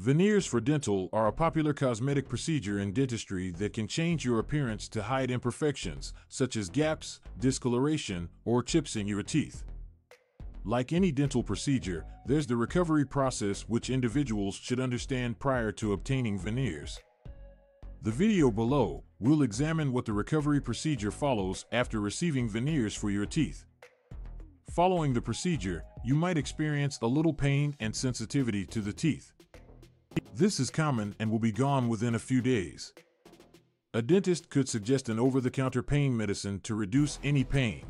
Veneers for dental are a popular cosmetic procedure in dentistry that can change your appearance to hide imperfections, such as gaps, discoloration, or chips in your teeth. Like any dental procedure, there's the recovery process which individuals should understand prior to obtaining veneers. The video below will examine what the recovery procedure follows after receiving veneers for your teeth. Following the procedure, you might experience a little pain and sensitivity to the teeth. This is common and will be gone within a few days. A dentist could suggest an over-the-counter pain medicine to reduce any pain.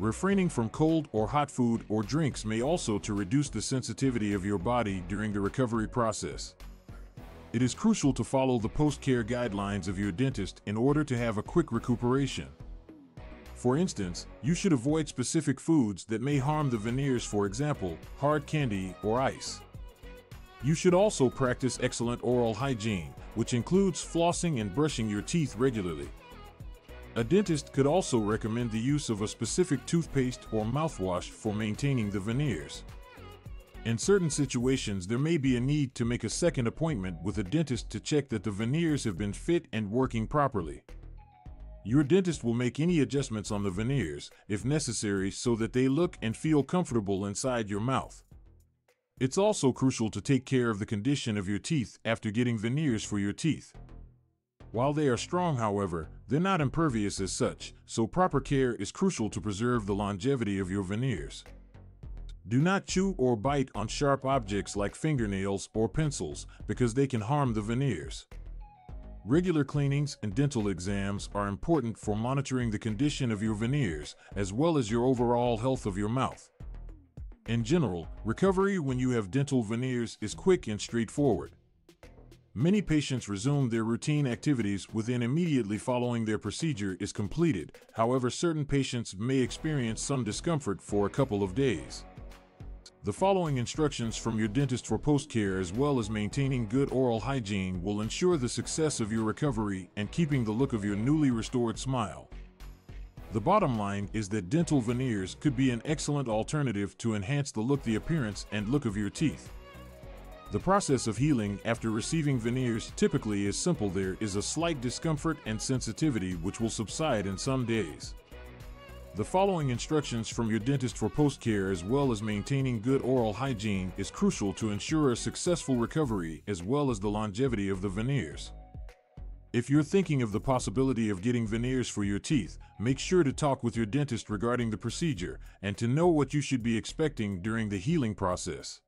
Refraining from cold or hot food or drinks may also to reduce the sensitivity of your body during the recovery process. It is crucial to follow the post-care guidelines of your dentist in order to have a quick recuperation. For instance, you should avoid specific foods that may harm the veneers for example, hard candy or ice. You should also practice excellent oral hygiene, which includes flossing and brushing your teeth regularly. A dentist could also recommend the use of a specific toothpaste or mouthwash for maintaining the veneers. In certain situations, there may be a need to make a second appointment with a dentist to check that the veneers have been fit and working properly. Your dentist will make any adjustments on the veneers, if necessary, so that they look and feel comfortable inside your mouth. It's also crucial to take care of the condition of your teeth after getting veneers for your teeth. While they are strong, however, they're not impervious as such, so proper care is crucial to preserve the longevity of your veneers. Do not chew or bite on sharp objects like fingernails or pencils because they can harm the veneers. Regular cleanings and dental exams are important for monitoring the condition of your veneers as well as your overall health of your mouth. In general, recovery when you have dental veneers is quick and straightforward. Many patients resume their routine activities within immediately following their procedure is completed. However, certain patients may experience some discomfort for a couple of days. The following instructions from your dentist for post-care as well as maintaining good oral hygiene will ensure the success of your recovery and keeping the look of your newly restored smile. The bottom line is that dental veneers could be an excellent alternative to enhance the look, the appearance, and look of your teeth. The process of healing after receiving veneers typically is simple. There is a slight discomfort and sensitivity which will subside in some days. The following instructions from your dentist for post-care as well as maintaining good oral hygiene is crucial to ensure a successful recovery as well as the longevity of the veneers. If you're thinking of the possibility of getting veneers for your teeth, make sure to talk with your dentist regarding the procedure and to know what you should be expecting during the healing process.